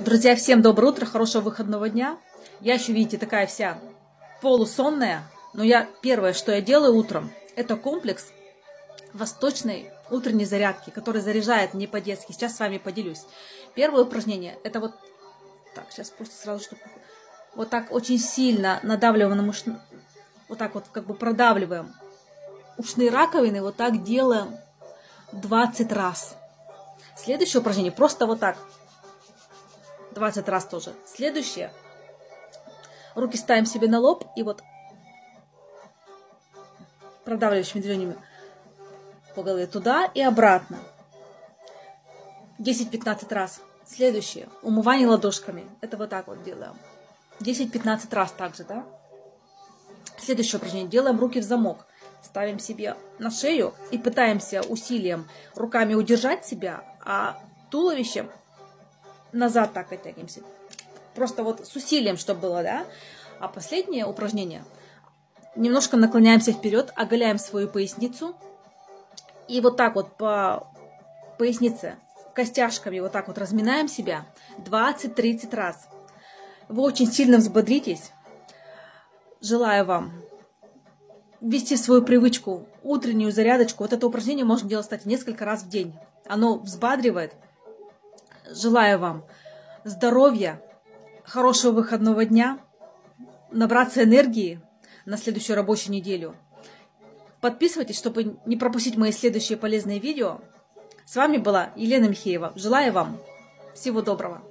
Друзья, всем доброе утро, хорошего выходного дня. Я еще, видите, такая вся полусонная, но я первое, что я делаю утром, это комплекс восточной утренней зарядки, который заряжает не по-детски. Сейчас с вами поделюсь. Первое упражнение, это вот так, сейчас просто сразу, чтобы вот так очень сильно надавливаем на муж... вот так вот как бы продавливаем ушные раковины, вот так делаем 20 раз. Следующее упражнение, просто вот так 20 раз тоже. Следующее. Руки ставим себе на лоб и вот продавливающими движениями по голове туда и обратно. 10-15 раз. Следующее. Умывание ладошками. Это вот так вот делаем. 10-15 раз также, да? Следующее упражнение. Делаем руки в замок. Ставим себе на шею и пытаемся усилием руками удержать себя, а туловищем назад так оттягиваемся. Просто вот с усилием, чтобы было, да? А последнее упражнение. Немножко наклоняемся вперед, оголяем свою поясницу. И вот так вот по пояснице костяшками вот так вот разминаем себя 20-30 раз. Вы очень сильно взбодритесь. Желаю вам ввести свою привычку, утреннюю зарядочку. Вот это упражнение можно делать, кстати, несколько раз в день. Оно взбадривает, Желаю вам здоровья, хорошего выходного дня, набраться энергии на следующую рабочую неделю. Подписывайтесь, чтобы не пропустить мои следующие полезные видео. С вами была Елена Михеева. Желаю вам всего доброго.